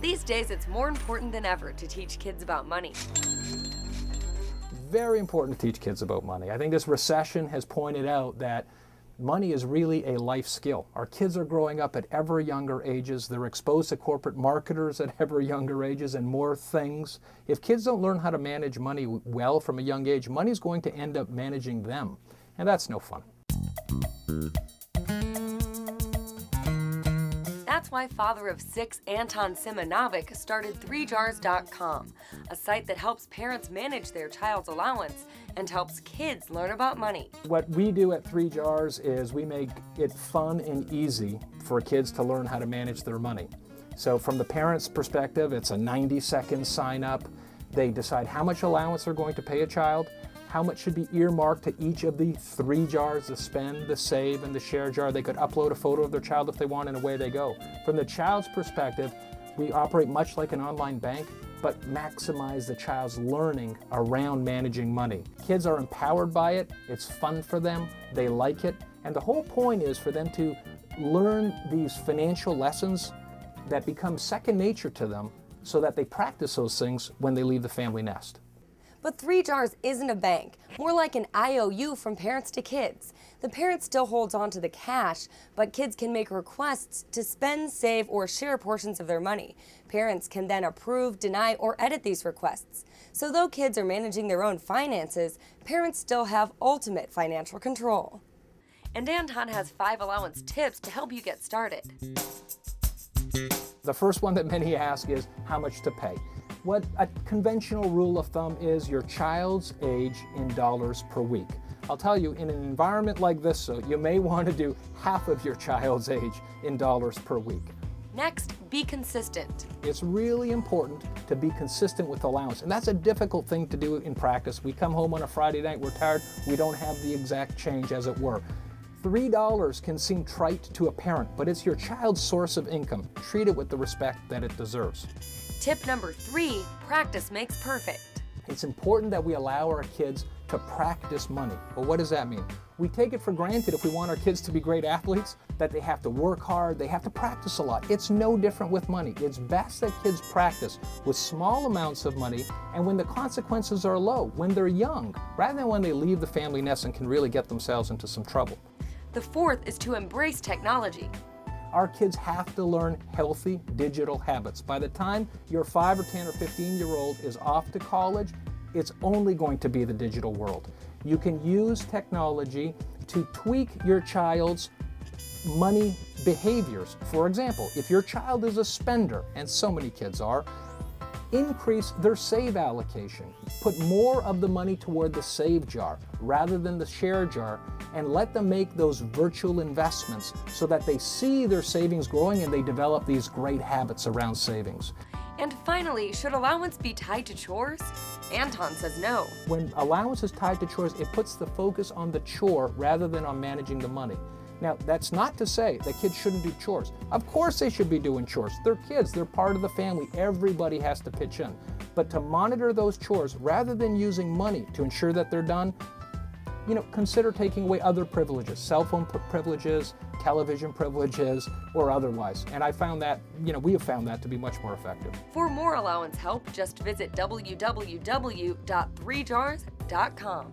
These days, it's more important than ever to teach kids about money. Very important to teach kids about money. I think this recession has pointed out that money is really a life skill. Our kids are growing up at ever younger ages. They're exposed to corporate marketers at ever younger ages and more things. If kids don't learn how to manage money well from a young age, money's going to end up managing them. And that's no fun. That's why father of six Anton Simunovic started 3jars.com, a site that helps parents manage their child's allowance and helps kids learn about money. What we do at Three Jars is we make it fun and easy for kids to learn how to manage their money. So from the parent's perspective, it's a 90 second sign up. They decide how much allowance they're going to pay a child how much should be earmarked to each of the three jars the spend, the save, and the share jar. They could upload a photo of their child if they want, and away they go. From the child's perspective, we operate much like an online bank, but maximize the child's learning around managing money. Kids are empowered by it, it's fun for them, they like it, and the whole point is for them to learn these financial lessons that become second nature to them so that they practice those things when they leave the family nest. But Three Jars isn't a bank, more like an IOU from parents to kids. The parent still holds on to the cash, but kids can make requests to spend, save, or share portions of their money. Parents can then approve, deny, or edit these requests. So though kids are managing their own finances, parents still have ultimate financial control. And Anton has five allowance tips to help you get started. The first one that many ask is how much to pay. What a conventional rule of thumb is your child's age in dollars per week. I'll tell you, in an environment like this, so you may want to do half of your child's age in dollars per week. Next, be consistent. It's really important to be consistent with allowance, and that's a difficult thing to do in practice. We come home on a Friday night, we're tired, we don't have the exact change as it were. $3 can seem trite to a parent, but it's your child's source of income. Treat it with the respect that it deserves. Tip number three, practice makes perfect. It's important that we allow our kids to practice money. Well, what does that mean? We take it for granted if we want our kids to be great athletes that they have to work hard, they have to practice a lot. It's no different with money. It's best that kids practice with small amounts of money and when the consequences are low, when they're young, rather than when they leave the family nest and can really get themselves into some trouble. The fourth is to embrace technology. Our kids have to learn healthy digital habits. By the time your 5 or 10 or 15 year old is off to college, it's only going to be the digital world. You can use technology to tweak your child's money behaviors. For example, if your child is a spender, and so many kids are, increase their save allocation. Put more of the money toward the save jar rather than the share jar and let them make those virtual investments so that they see their savings growing and they develop these great habits around savings. And finally, should allowance be tied to chores? Anton says no. When allowance is tied to chores, it puts the focus on the chore rather than on managing the money. Now, that's not to say that kids shouldn't do chores. Of course they should be doing chores. They're kids, they're part of the family. Everybody has to pitch in. But to monitor those chores rather than using money to ensure that they're done, you know, consider taking away other privileges, cell phone privileges, television privileges, or otherwise. And I found that, you know, we have found that to be much more effective. For more allowance help, just visit www.3jars.com.